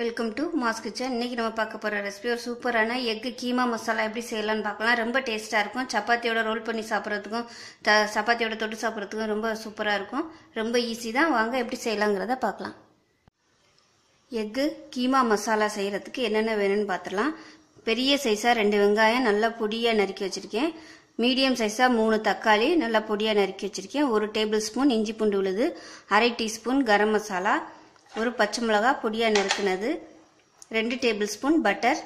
Welcome to mass kitchen இன்னைக்கு நம்ம பார்க்க போகிற ரெசிபி ஒரு சூப்பரான எக்கு கீமா மசாலா எப்படி செய்யலாம்னு பார்க்கலாம். ரொம்ப டேஸ்ட்டாக இருக்கும். சப்பாத்தியோட ரோல் பண்ணி சாப்பிட்றதுக்கும் த சப்பாத்தியோட தொட்டு சாப்பிட்றதுக்கும் ரொம்ப சூப்பராக இருக்கும். ரொம்ப ஈஸி தான். வாங்க எப்படி செய்யலாங்கிறத பார்க்கலாம். எக்கு கீமா மசாலா செய்கிறதுக்கு என்னென்ன வேணும்னு பார்த்துடலாம். பெரிய சைஸாக ரெண்டு வெங்காயம் நல்லா பொடியாக நறுக்கி வச்சுருக்கேன். மீடியம் சைஸாக மூணு தக்காளி நல்லா பொடியாக நறுக்கி வச்சுருக்கேன். ஒரு டேபிள் ஸ்பூன் இஞ்சி பூண்டு விழுது அரை டீஸ்பூன் கரம் மசாலா ஒரு பச்சை மிளகா பொடியாக நறுக்குனது. ரெண்டு டேபிள் ஸ்பூன் பட்டர்.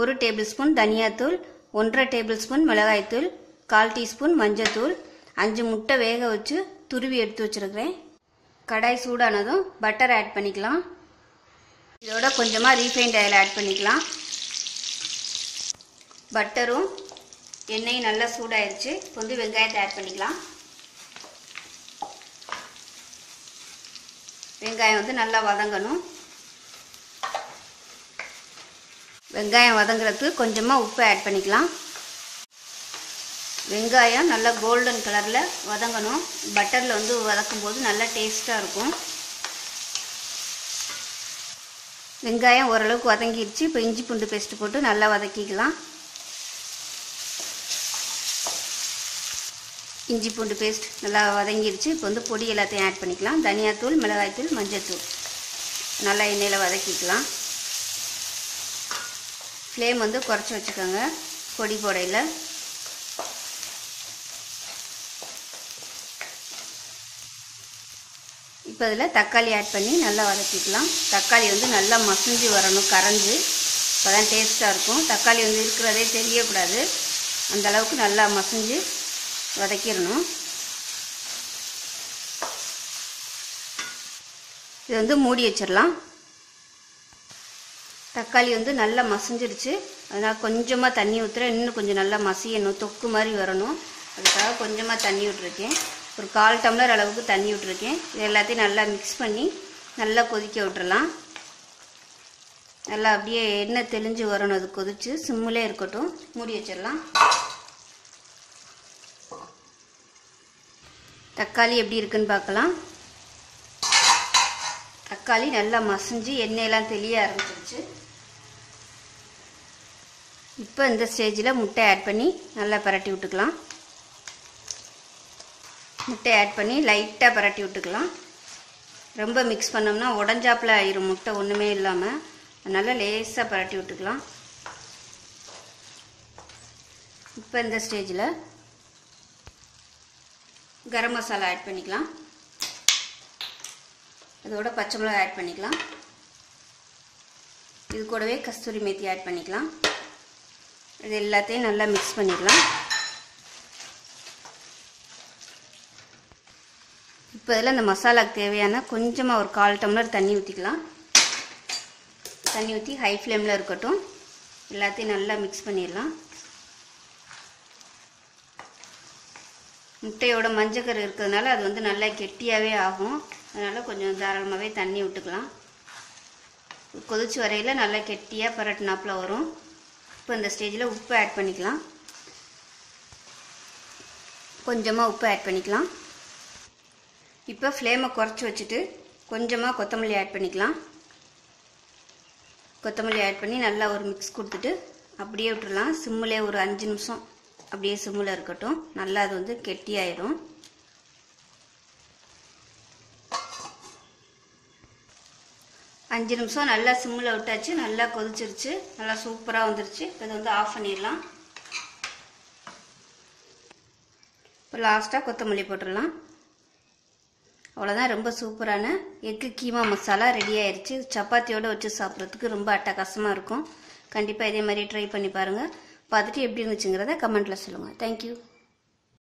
ஒரு டேபிள் ஸ்பூன் தனியாத்தூள். ஒன்றரை டேபிள் ஸ்பூன் மிளகாய்த்தூள். கால் டீஸ்பூன் மஞ்சத்தூள். அஞ்சு முட்டை வேக வச்சு துருவி எடுத்து வச்சுருக்கிறேன். கடாய் சூடானதும் பட்டர் ஆட் பண்ணிக்கலாம். இதோட கொஞ்சமாக ரீஃபைண்ட் ஆயில் ஆட் பண்ணிக்கலாம். பட்டரும் எண்ணெயும் நல்லா சூடாயிருச்சு. கொஞ்சம் வந்து வெங்காயத்தை ஆட் பண்ணிக்கலாம். வெங்காயம் வந்து நல்லா வதங்கணும். வெங்காயம் வதங்குறதுக்கு கொஞ்சமாக உப்பு ஆட் பண்ணிக்கலாம். வெங்காயம் நல்லா கோல்டன் கலரில் வதங்கணும். பட்டரில் வந்து வதக்கும் போது நல்லா டேஸ்ட்டாக இருக்கும். வெங்காயம் ஓரளவுக்கு வதங்கிடுச்சு இப்போ இஞ்சி பூண்டு பேஸ்ட் போட்டு நல்லா வதக்கிக்கலாம். இஞ்சி பூண்டு பேஸ்ட் நல்லா வதங்கிருச்சு. இப்போ வந்து பொடி எல்லாத்தையும் ஆட் பண்ணிக்கலாம். தனியாத்தூள் மிளகாய்த்தூள் மஞ்சத்தூள். நல்லா எண்ணெயில் வதக்கிக்கலாம். ஃப்ளேம் வந்து குறைச்சி வச்சுக்கோங்க. பொடி போடையில். இப்போ இதில் தக்காளி ஆட் பண்ணி நல்லா வதக்கிக்கலாம். தக்காளி வந்து நல்லா மசிஞ்சு வரணும் கரைஞ்சி. இப்போ தான் டேஸ்ட்டாக இருக்கும். தக்காளி வந்து இருக்கிறதே தெரியக்கூடாது. அந்த அளவுக்கு நல்லா மசிஞ்சு வதக்கிடணும். இது வந்து மூடி வச்சிடலாம். தக்காளி வந்து நல்லா மசிஞ்சிருச்சு அதனால் கொஞ்சமாக தண்ணி ஊற்றுறேன் இன்னும் கொஞ்சம் நல்லா மசியணும். தொக்கு மாதிரி வரணும். அதுக்காக கொஞ்சமாக தண்ணி விட்ருக்கேன் ஒரு கால் டம்ளர் அளவுக்கு தண்ணி விட்ருக்கேன் இது எல்லாத்தையும் நல்லா மிக்ஸ் பண்ணி நல்லா கொதிக்க விட்டுறலாம். நல்லா அப்படியே எண்ணெய் தெளிஞ்சு வரணும். அது கொதிச்சு சிம்மிலே இருக்கட்டும். மூடி வச்சிடலாம். தக்காளி எப்படி இருக்குன்னு பார்க்கலாம். தக்காளி நல்லா மசிஞ்சு எண்ணெயெல்லாம் தெளிய ஆரம்பிச்சிருச்சு. இப்போ இந்த ஸ்டேஜில் முட்டை ஆட் பண்ணி நல்லா பரட்டி விட்டுக்கலாம். முட்டை ஆட் பண்ணி லைட்டாக பரட்டி விட்டுக்கலாம். ரொம்ப மிக்ஸ் பண்ணோம்னா உடஞ்சாப்பில் ஆயிரும். முட்டை ஒன்றுமே இல்லாமல் அதனால் லேசாக பரட்டி விட்டுக்கலாம். இப்போ இந்த ஸ்டேஜில் கரம் மசாலா ஆட் பண்ணிக்கலாம். அதோட பச்சை மிளகா ஆட் பண்ணிக்கலாம். இது கூடவே கஸ்தூரி மேத்தி ஆட் பண்ணிக்கலாம். இது எல்லாத்தையும் நல்லா மிக்ஸ் பண்ணிக்கலாம். இப்போ இதில் அந்த மசாலாக்கு தேவையான கொஞ்சமாக ஒரு கால் டம்ளர் தண்ணி ஊற்றிக்கலாம் தண்ணி ஊற்றி ஹை ஃப்ளேமில் இருக்கட்டும். எல்லாத்தையும் நல்லா மிக்ஸ் பண்ணிடலாம். முட்டையோட மஞ்சக்கரு இருக்கிறதுனால அது வந்து நல்லா கெட்டியாகவே ஆகும். அதனால் கொஞ்சம் தாராளமாகவே தண்ணி விட்டுக்கலாம். கொதிச்சு வரையில் நல்லா கெட்டியாக பரட்டினாப்பில் வரும். இப்போ இந்த ஸ்டேஜில் உப்பு ஆட் பண்ணிக்கலாம். கொஞ்சமாக உப்பு ஆட் பண்ணிக்கலாம். இப்போ ஃப்ளேமை குறைச்சி வச்சுட்டு கொஞ்சமாக கொத்தமல்லி ஆட் பண்ணிக்கலாம். கொத்தமல்லி ஆட் பண்ணி நல்லா ஒரு மிக்ஸ் கொடுத்துட்டு அப்படியே விட்டுடலாம் சிம்மிலே ஒரு அஞ்சு நிமிஷம் அப்படியே சிம்மில் இருக்கட்டும். நல்லா அது வந்து கெட்டியாயிரும் அஞ்சு நிமிஷம் நல்லா சிம்மில் விட்டாச்சு. நல்லா கொதிச்சிருச்சு. நல்லா சூப்பராக வந்துருச்சு. இதை வந்து ஆஃப் பண்ணிடலாம். இப்போ லாஸ்ட்டாக கொத்தமல்லி போட்டுடலாம். அவ்வளோதான். ரொம்ப சூப்பரான எக்கு கீமா மசாலா ரெடி ஆயிடுச்சு சப்பாத்தியோடு வச்சு சாப்பிட்றதுக்கு ரொம்ப அட்டகாசமாக இருக்கும். கண்டிப்பாக இதே மாதிரி ட்ரை பண்ணி பாருங்கள் பார்த்துட்டு எப்படி இருந்துச்சுங்கிறத கமெண்ட்டில் சொல்லுங்கள் தேங்க்யூ